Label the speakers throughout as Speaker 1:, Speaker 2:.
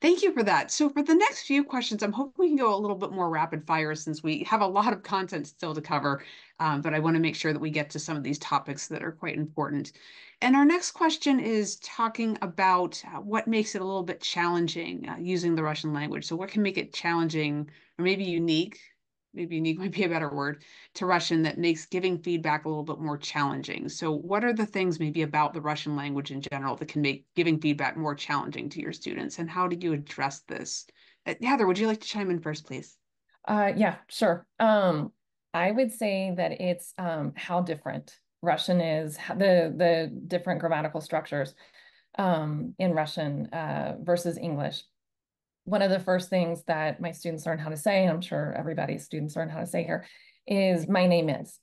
Speaker 1: Thank you for that. So for the next few questions, I'm hoping we can go a little bit more rapid fire since we have a lot of content still to cover, um, but I want to make sure that we get to some of these topics that are quite important. And our next question is talking about uh, what makes it a little bit challenging uh, using the Russian language. So what can make it challenging or maybe unique maybe unique might be a better word to Russian that makes giving feedback a little bit more challenging. So, what are the things maybe about the Russian language in general that can make giving feedback more challenging to your students? And how do you address this? Uh, Heather, would you like to chime in first, please?
Speaker 2: Uh, yeah, sure. Um, I would say that it's um, how different Russian is, the the different grammatical structures um, in Russian uh, versus English one of the first things that my students learn how to say, and I'm sure everybody's students learn how to say here, is my name is,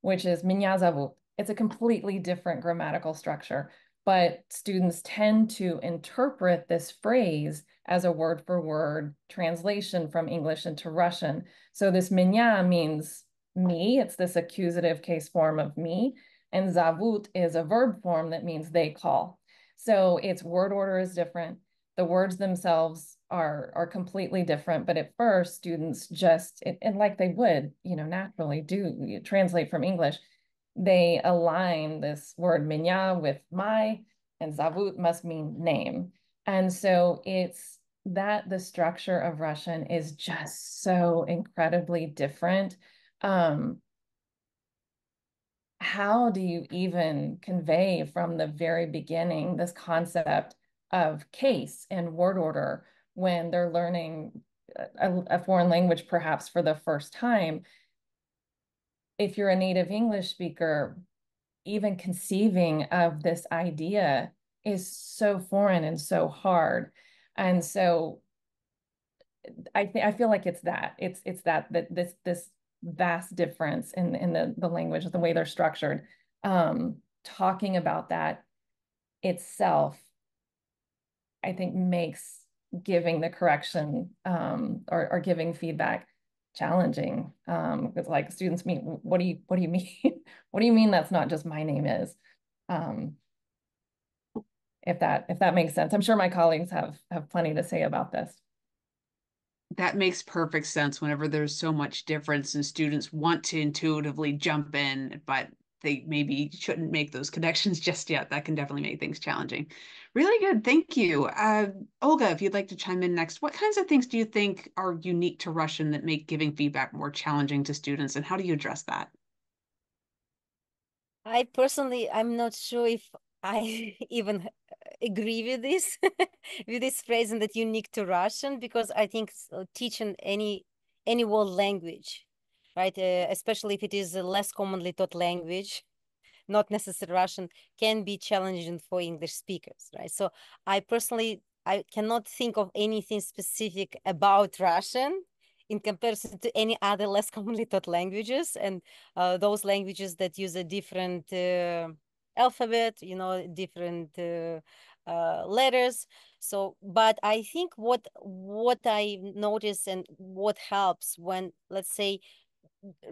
Speaker 2: which is minya zavut. It's a completely different grammatical structure, but students tend to interpret this phrase as a word for word translation from English into Russian. So this minya means me, it's this accusative case form of me, and zavut is a verb form that means they call. So its word order is different. The words themselves are are completely different but at first students just and like they would you know naturally do translate from english they align this word minya with my and zavut must mean name. And so it's that the structure of russian is just so incredibly different. Um, how do you even convey from the very beginning this concept of case and word order when they're learning a, a, foreign language perhaps for the first time if you're a native english speaker even conceiving of this idea is so foreign and so hard. And so i think i feel like it's that it's it's that that this this vast difference in in the the language the way they're structured um talking about that itself I think makes giving the correction um, or, or giving feedback challenging. Um, it's like students mean, what do you what do you mean? what do you mean that's not just my name is? Um, if that if that makes sense. I'm sure my colleagues have have plenty to say about this.
Speaker 1: That makes perfect sense whenever there's so much difference and students want to intuitively jump in, but they maybe shouldn't make those connections just yet. That can definitely make things challenging. Really good. Thank you. Uh, Olga, if you'd like to chime in next, what kinds of things do you think are unique to Russian that make giving feedback more challenging to students, and how do you address that?
Speaker 3: I personally, I'm not sure if I even agree with this, with this phrase and that unique to Russian, because I think teaching any any world language right? Uh, especially if it is a less commonly taught language, not necessarily Russian, can be challenging for English speakers, right? So I personally, I cannot think of anything specific about Russian in comparison to any other less commonly taught languages and uh, those languages that use a different uh, alphabet, you know, different uh, uh, letters. So, but I think what what I notice and what helps when, let's say,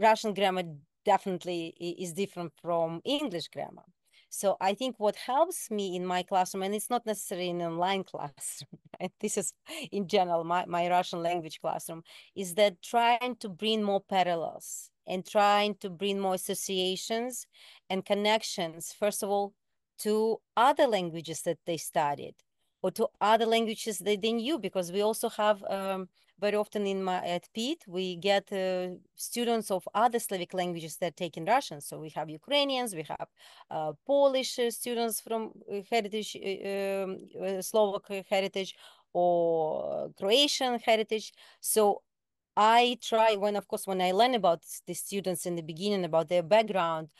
Speaker 3: Russian grammar definitely is different from English grammar. So I think what helps me in my classroom, and it's not necessarily an online classroom, right? this is in general my, my Russian language classroom, is that trying to bring more parallels and trying to bring more associations and connections, first of all, to other languages that they studied or to other languages that they knew because we also have um, very often in my at Pitt we get uh, students of other Slavic languages that take in Russian. So we have Ukrainians, we have uh, Polish uh, students from uh, heritage, uh, um, Slovak heritage, or Croatian heritage. So I try when, of course, when I learn about the students in the beginning about their background,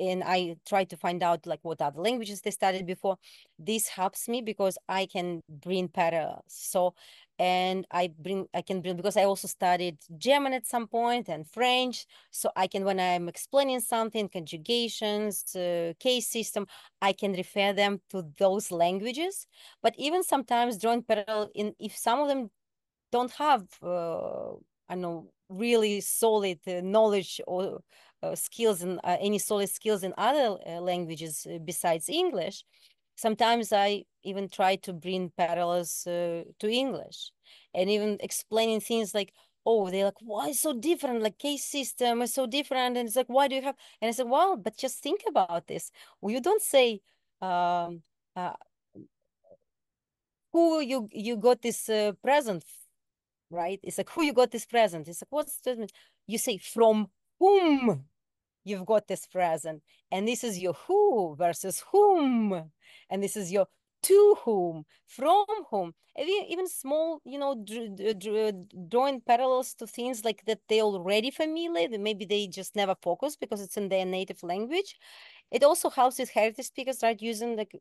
Speaker 3: and I try to find out like what other languages they studied before. This helps me because I can bring parallels. So, and I bring, I can bring, because I also studied German at some point and French. So I can, when I'm explaining something, conjugations, uh, case system, I can refer them to those languages. But even sometimes drawing parallel in, if some of them don't have, uh, I know, really solid uh, knowledge or skills and uh, any solid skills in other uh, languages besides English. sometimes I even try to bring parallels uh, to English and even explaining things like, oh, they're like, why so different? Like case system is so different. And it's like, why do you have? And I said, well, but just think about this. Well, you don't say, um, uh, who you you got this uh, present, right? It's like who you got this present. It's like what's the you say from whom you've got this present, and this is your who versus whom, and this is your to whom, from whom, even small, you know, drawing parallels to things like that they already familiar, maybe they just never focus because it's in their native language. It also helps with heritage speakers, right, using like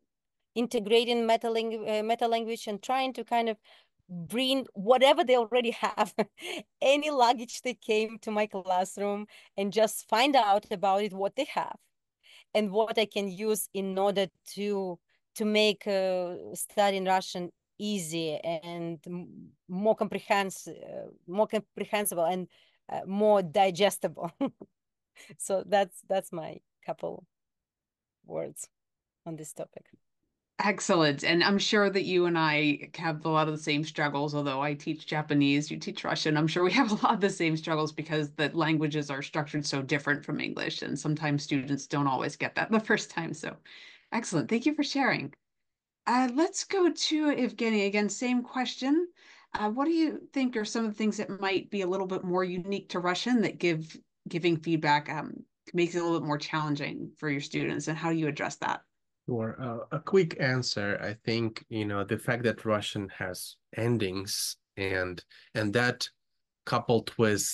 Speaker 3: integrating meta, uh, meta language and trying to kind of bring whatever they already have, any luggage they came to my classroom and just find out about it, what they have and what I can use in order to to make uh, studying Russian easy and more comprehensive, uh, more comprehensible and uh, more digestible. so that's that's my couple words on this topic.
Speaker 1: Excellent. And I'm sure that you and I have a lot of the same struggles, although I teach Japanese, you teach Russian. I'm sure we have a lot of the same struggles because the languages are structured so different from English. And sometimes students don't always get that the first time. So excellent. Thank you for sharing. Uh, let's go to Evgeny again. Same question. Uh, what do you think are some of the things that might be a little bit more unique to Russian that give giving feedback um, makes it a little bit more challenging for your students, and how do you address that?
Speaker 4: Sure. Uh, a quick answer. I think you know the fact that Russian has endings and and that coupled with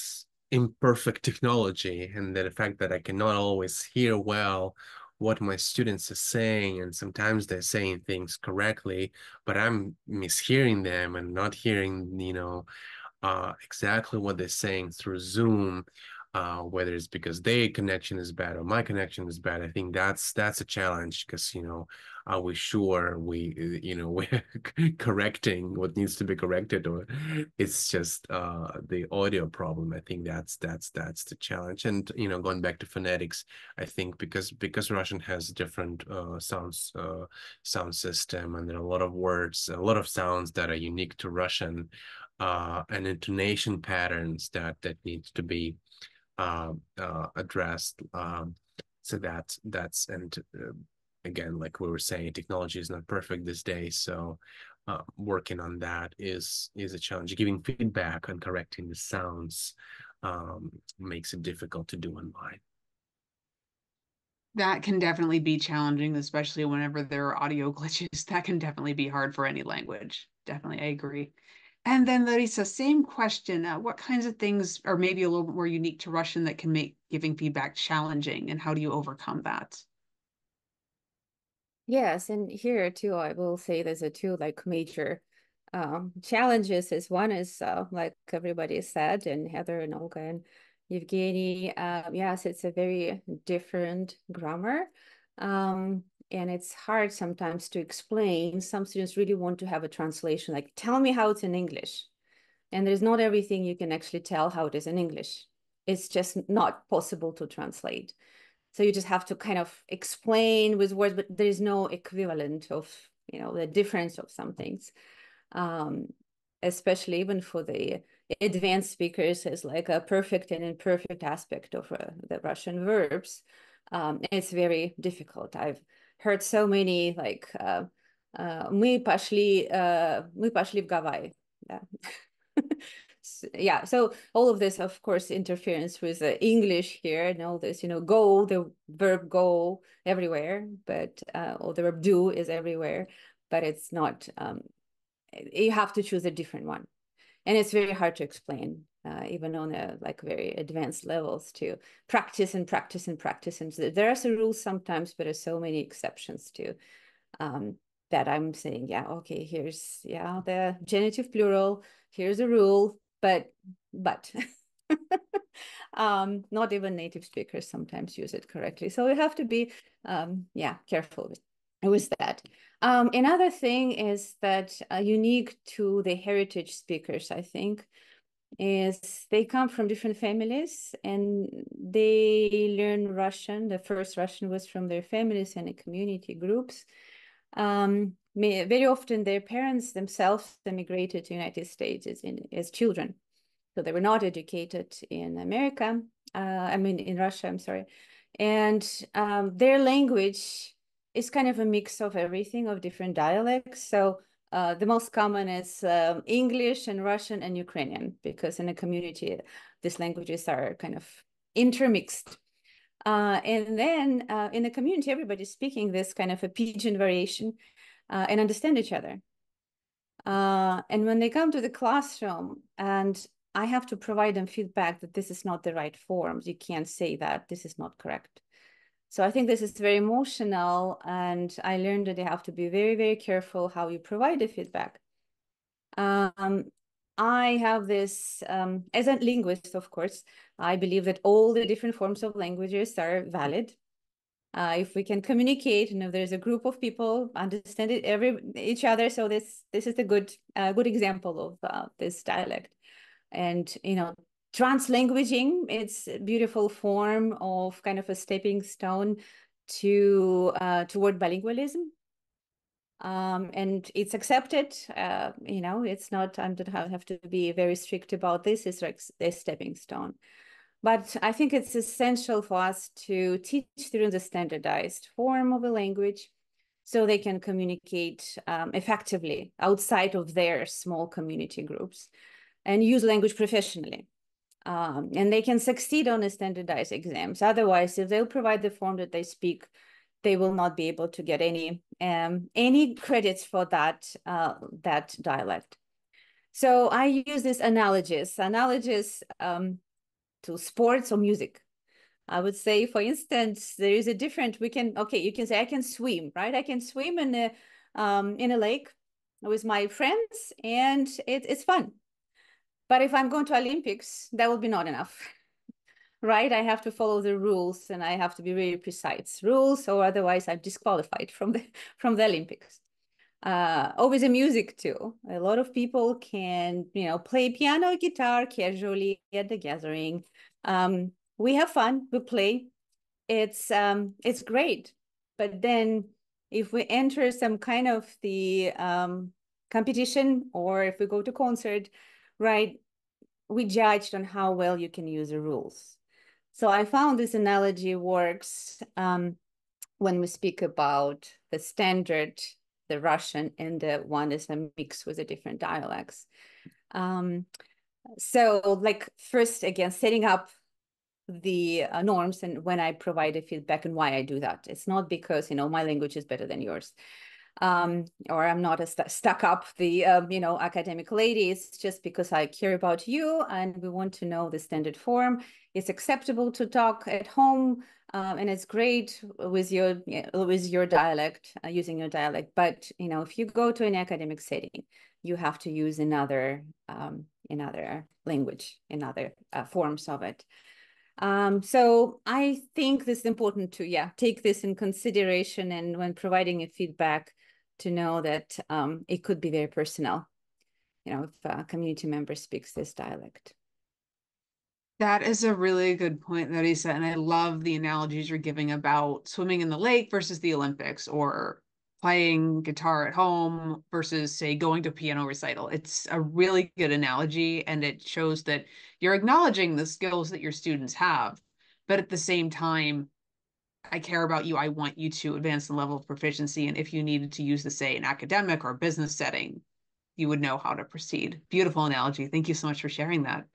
Speaker 4: imperfect technology and the fact that I cannot always hear well what my students are saying and sometimes they're saying things correctly but i'm mishearing them and not hearing you know uh, exactly what they're saying through zoom uh, whether it's because their connection is bad or my connection is bad. I think that's that's a challenge because you know are we sure we uh, you know we're correcting what needs to be corrected or it's just uh, the audio problem. I think that's that's that's the challenge. And you know going back to phonetics, I think because because Russian has different uh, sounds uh, sound system and there are a lot of words, a lot of sounds that are unique to Russian. Uh, and intonation patterns that that needs to be uh, uh, addressed. Um, so that that's and uh, again, like we were saying, technology is not perfect these days. So uh, working on that is is a challenge. Giving feedback and correcting the sounds um, makes it difficult to do online.
Speaker 1: That can definitely be challenging, especially whenever there are audio glitches. That can definitely be hard for any language. Definitely, I agree. And then Larisa, same question. Uh, what kinds of things are maybe a little bit more unique to Russian that can make giving feedback challenging and how do you overcome that?
Speaker 5: Yes, and here too, I will say there's a two like major um, challenges is one is uh, like everybody said and Heather and Olga and Evgeny, uh, yes, it's a very different grammar. Um, and it's hard sometimes to explain. Some students really want to have a translation, like tell me how it's in English. And there's not everything you can actually tell how it is in English. It's just not possible to translate. So you just have to kind of explain with words, but there is no equivalent of, you know, the difference of some things. Um, especially even for the advanced speakers as like a perfect and imperfect aspect of uh, the Russian verbs. Um, it's very difficult. I've heard so many like uh, uh, мы пошли uh, мы пошли в Гавайи. Yeah. yeah so all of this of course interference with the english here and all this you know go the verb go everywhere but uh, or the verb do is everywhere but it's not um, you have to choose a different one and it's very hard to explain uh, even on a like very advanced levels to practice and practice and practice. And there are some rules sometimes, but there's so many exceptions too um, that I'm saying, yeah, okay, here's yeah the genitive plural. Here's a rule, but but. um, not even native speakers sometimes use it correctly. So we have to be, um, yeah, careful with, with that. Um, another thing is that uh, unique to the heritage speakers, I think, is they come from different families and they learn Russian. The first Russian was from their families and community groups. Um, very often their parents themselves immigrated to United States as, in, as children. So they were not educated in America, uh, I mean, in Russia, I'm sorry. And um, their language is kind of a mix of everything, of different dialects. So uh, the most common is um, English and Russian and Ukrainian, because in a community, these languages are kind of intermixed. Uh, and then uh, in the community, everybody's speaking this kind of a pidgin variation uh, and understand each other. Uh, and when they come to the classroom and I have to provide them feedback that this is not the right form, you can't say that this is not correct. So I think this is very emotional and I learned that you have to be very, very careful how you provide the feedback. Um, I have this, um, as a linguist, of course, I believe that all the different forms of languages are valid. Uh, if we can communicate, you know, there's a group of people understand it, every each other. So this this is a good uh, good example of uh, this dialect, and you know, translanguaging. It's a beautiful form of kind of a stepping stone to uh, toward bilingualism um, and it's accepted. Uh, you know, it's not. I don't have to be very strict about this. It's like a stepping stone. But I think it's essential for us to teach students a standardized form of a language so they can communicate um, effectively outside of their small community groups and use language professionally. Um, and they can succeed on the standardized exams. Otherwise, if they'll provide the form that they speak they will not be able to get any um, any credits for that uh, that dialect. So I use this analogies, analogies um, to sports or music. I would say, for instance, there is a different. We can okay, you can say I can swim, right? I can swim in a um, in a lake with my friends, and it, it's fun. But if I'm going to Olympics, that will be not enough. right? I have to follow the rules and I have to be really precise rules, or otherwise I'm disqualified from the from the Olympics. Uh, always the music too. A lot of people can, you know, play piano, guitar casually at the gathering. Um, we have fun. We play. It's um, it's great. But then, if we enter some kind of the um, competition, or if we go to concert, right, we judged on how well you can use the rules. So I found this analogy works um, when we speak about the standard, the Russian, and the one is a mix with the different dialects. Um, so like first, again, setting up the uh, norms and when I provide a feedback and why I do that. It's not because, you know, my language is better than yours um, or I'm not a st stuck up the um, you know academic ladies just because I care about you and we want to know the standard form. It's acceptable to talk at home um, and it's great with your with your dialect uh, using your dialect. But you know if you go to an academic setting, you have to use another um, another language, another uh, forms of it. Um, so I think this is important to, yeah, take this in consideration and when providing a feedback, to know that um, it could be very personal, you know, if a community member speaks this dialect.
Speaker 1: That is a really good point, Larisa. And I love the analogies you're giving about swimming in the lake versus the Olympics or playing guitar at home versus, say, going to piano recital. It's a really good analogy. And it shows that you're acknowledging the skills that your students have. But at the same time, I care about you. I want you to advance the level of proficiency. And if you needed to use the say in academic or business setting, you would know how to proceed. Beautiful analogy. Thank you so much for sharing that.